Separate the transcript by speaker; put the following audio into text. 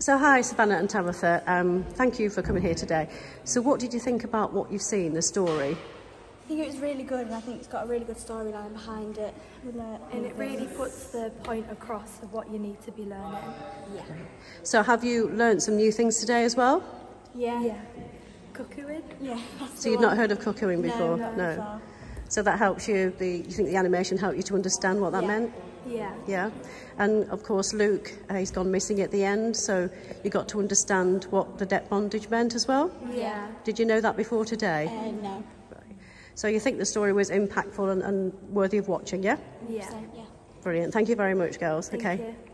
Speaker 1: So, hi, Savannah and Tabatha. Um, thank you for coming here today. So, what did you think about what you've seen, the story?
Speaker 2: I think it was really good, and I think it's got a really good storyline behind it.
Speaker 3: And it really puts the point across of what you need to be learning.
Speaker 2: Yeah.
Speaker 1: So, have you learnt some new things today as well?
Speaker 2: Yeah.
Speaker 3: Yeah. Cuckooing?
Speaker 2: Yeah.
Speaker 1: So, you've not heard of cuckooing before?
Speaker 2: No, no. Before.
Speaker 1: So, that helps you, the, you think the animation helped you to understand what that
Speaker 2: Yeah.
Speaker 1: meant?
Speaker 3: Yeah.
Speaker 1: Yeah. And of course, Luke, uh, he's gone missing at the end, so you got to understand what the debt bondage meant as well.
Speaker 3: Yeah.
Speaker 1: Did you know that before today?
Speaker 2: Uh, no.
Speaker 1: So you think the story was impactful and, and worthy of watching, yeah?
Speaker 3: Yeah.
Speaker 2: So, yeah.
Speaker 1: Brilliant. Thank you very much, girls.
Speaker 3: Thank
Speaker 1: okay.
Speaker 3: you.